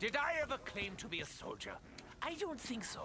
Did I ever claim to be a soldier? I don't think so.